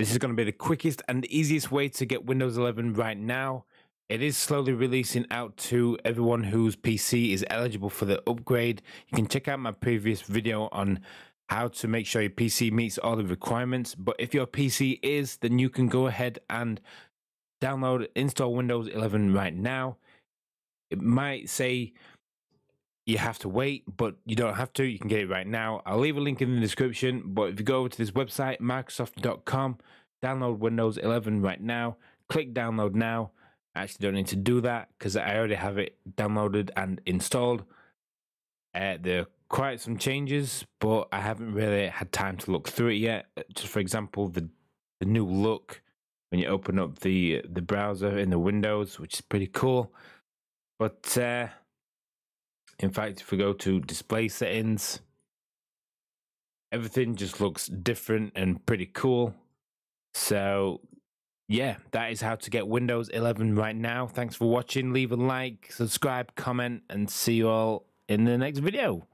This is going to be the quickest and easiest way to get Windows 11 right now. It is slowly releasing out to everyone whose PC is eligible for the upgrade. You can check out my previous video on how to make sure your PC meets all the requirements. But if your PC is, then you can go ahead and download, install Windows 11 right now. It might say you have to wait, but you don't have to. You can get it right now. I'll leave a link in the description. But if you go over to this website, Microsoft.com, download Windows 11 right now. Click download now. I actually don't need to do that because I already have it downloaded and installed. Uh, there are quite some changes, but I haven't really had time to look through it yet. Just for example, the the new look when you open up the the browser in the Windows, which is pretty cool. But uh, in fact, if we go to display settings, everything just looks different and pretty cool. So, yeah, that is how to get Windows 11 right now. Thanks for watching. Leave a like, subscribe, comment, and see you all in the next video.